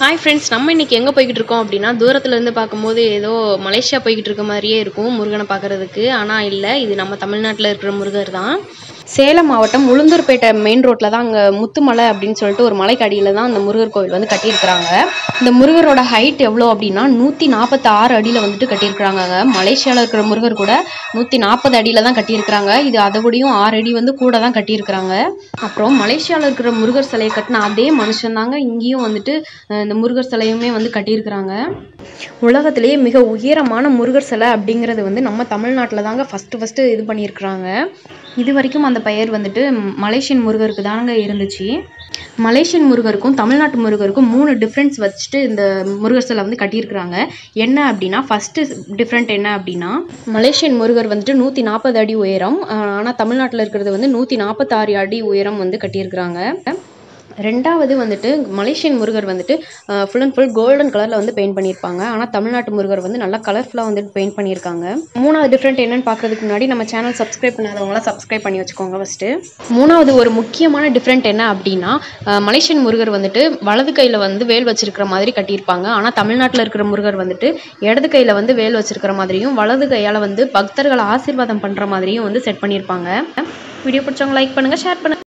Hi friends நம்ம இன்றைக்கி எங்கே போய்கிட்டு இருக்கோம் அப்படின்னா தூரத்துலேருந்து பார்க்கும்போது ஏதோ மலேசியா போய்கிட்டு இருக்க மாதிரியே இருக்கும் முருகனை பார்க்கறதுக்கு. ஆனால் இல்லை இது நம்ம தமிழ்நாட்டில் இருக்கிற முருகர் தான். சேலம் மாவட்டம் உளுந்தூர்பேட்டை மெயின் ரோட்டில் தான் அங்கே முத்துமலை அப்படின்னு சொல்லிட்டு ஒரு மலைக்கு அடியில் தான் அந்த முருகர் கோவில் வந்து கட்டியிருக்கிறாங்க. இந்த முருகரோட ஹைட் எவ்வளோ அப்படின்னா நூற்றி நாற்பத்தி ஆறு அடியில் வந்துட்டு கட்டியிருக்கிறாங்க. மலேசியாவில் இருக்கிற முருகர் கூட நூற்றி நாற்பது அடியில் தான் கட்டியிருக்கிறாங்க. இது அதை கூடயும் ஆறு அடி வந்து கூட தான் கட்டியிருக்கிறாங்க. அப்புறம் மலேசியாவில் இருக்கிற முருகர் சிலையை கட்டின அதே மனுஷன் தாங்க இங்கேயும் வந்துட்டு இந்த முருகர் சிலையுமே வந்து கட்டியிருக்கிறாங்க. உலகத்திலேயே மிக உயரமான முருகர் சிலை அப்படிங்கிறது வந்து நம்ம தமிழ்நாட்டில் தாங்க ஃபஸ்ட்டு ஃபஸ்ட்டு இது பண்ணியிருக்கிறாங்க. இது வரைக்கும் அந்த பெயர் வந்துட்டு மலேசியன் முருகருக்கு தாங்க இருந்துச்சு. மலேசியன் முருகருக்கும் தமிழ்நாட்டு முருகருக்கும் மூணு டிஃப்ரென்ஸ் வச்சுட்டு இந்த முருகர் சிலை வந்து கட்டியிருக்கிறாங்க. என்ன அப்படின்னா ஃபஸ்ட்டு டிஃப்ரெண்ட் என்ன அப்படின்னா மலேசியன் முருகர் வந்துட்டு நூற்றி நாற்பது அடி உயரம் ஆனால் தமிழ்நாட்டில் இருக்கிறது வந்து நூற்றி நாற்பத்தாறு அடி உயரம் வந்து கட்டியிருக்கிறாங்க. ரெண்டாவது வந்துட்டு மலேசியன் முருகர் வந்துட்டு ஃபுல் அண்ட் ஃபுல் கோல்டன் கலரில் வந்து பெயிண்ட் பண்ணியிருப்பாங்க ஆனால் தமிழ்நாட்டு முருகர் வந்து நல்லா கலர்ஃபுல்லாக வந்துட்டு பெயிண்ட் பண்ணியிருக்காங்க மூணாவது டிஃப்ரெண்ட் என்னென்னு பார்க்கறதுக்கு முன்னாடி நம்ம சேனல் சப்ஸ்கிரைப் பண்ணாதவங்களாம் சப்ஸ்கிரைப் பண்ணி வச்சுக்கோங்க ஃபஸ்ட்டு மூணாவது ஒரு முக்கியமான டிஃப்ரெண்ட் என்ன அப்படின்னா மலேசியன் முருகர் வந்துட்டு வலது கையில் வந்து வேல் வச்சிருக்கிற மாதிரி கட்டியிருப்பாங்க. ஆனால் தமிழ்நாட்டில் இருக்கிற முருகர் வந்துட்டு இடது கையில் வந்து வேல் வச்சிருக்கிற மாதிரியும் வலது கையால் வந்து பக்தர்களை ஆசீர்வாதம் பண்ணுற மாதிரியும் வந்து செட் பண்ணியிருப்பாங்க வீடியோ பிடிச்சவங்க லைக் பண்ணுங்கள் ஷேர் பண்ணுங்கள்